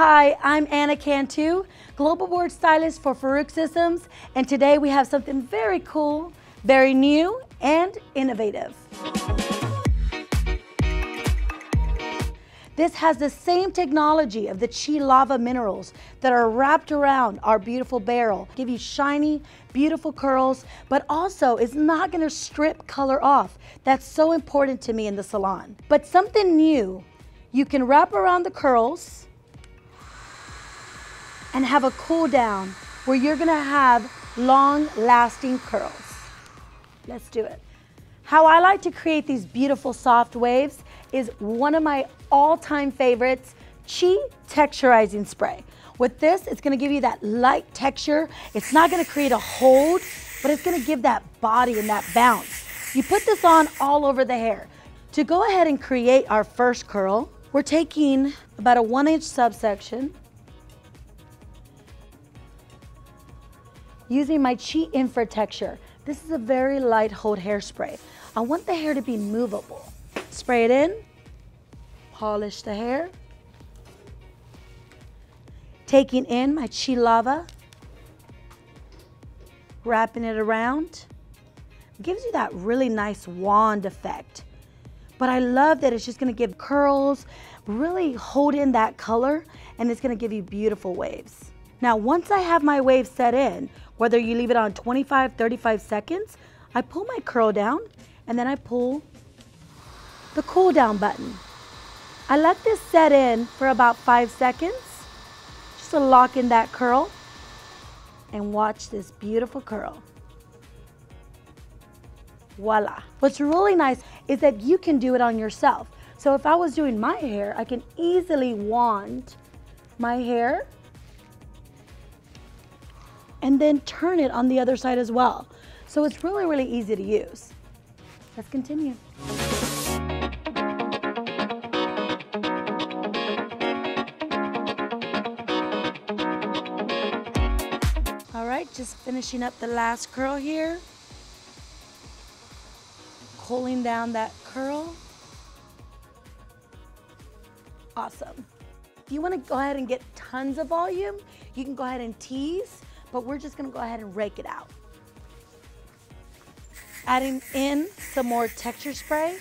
Hi, I'm Anna Cantu, Global Board Stylist for Farouk Systems, and today we have something very cool, very new, and innovative. This has the same technology of the Chi lava minerals that are wrapped around our beautiful barrel. Give you shiny, beautiful curls, but also is not gonna strip color off. That's so important to me in the salon. But something new, you can wrap around the curls and have a cool down where you're gonna have long lasting curls. Let's do it. How I like to create these beautiful soft waves is one of my all-time favorites, Chi Texturizing Spray. With this, it's gonna give you that light texture. It's not gonna create a hold, but it's gonna give that body and that bounce. You put this on all over the hair. To go ahead and create our first curl, we're taking about a one inch subsection, using my Chi Infra Texture. This is a very light hold hairspray. I want the hair to be movable. Spray it in, polish the hair. Taking in my Chi Lava, wrapping it around. It gives you that really nice wand effect. But I love that it's just gonna give curls, really hold in that color, and it's gonna give you beautiful waves. Now, once I have my wave set in, whether you leave it on 25, 35 seconds, I pull my curl down and then I pull the cool down button. I let this set in for about five seconds, just to lock in that curl and watch this beautiful curl. Voila. What's really nice is that you can do it on yourself. So if I was doing my hair, I can easily wand my hair and then turn it on the other side as well. So it's really, really easy to use. Let's continue. All right, just finishing up the last curl here. Pulling down that curl. Awesome. If you wanna go ahead and get tons of volume, you can go ahead and tease, but we're just gonna go ahead and rake it out. Adding in some more texture spray